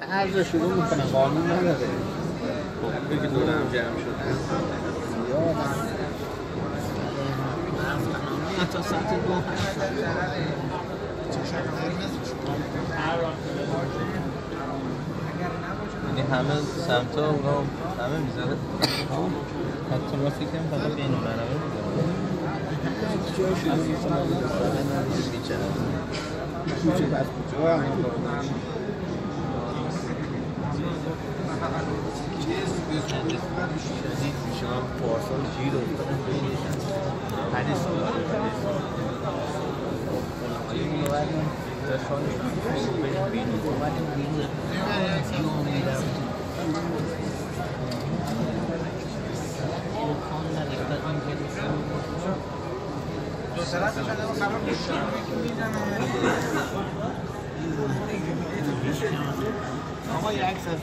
هر جا شروع می‌کنه قانون نداره. خب. که دور هم جمع زیاد تا ساعت دو یعنی همه سمت ها اونا همه می‌زنه حتی ما فکر کنم فقط بین المللی می‌زنه ها هم شدید میشه من پارسال گیر افتادم پنج سال How do you access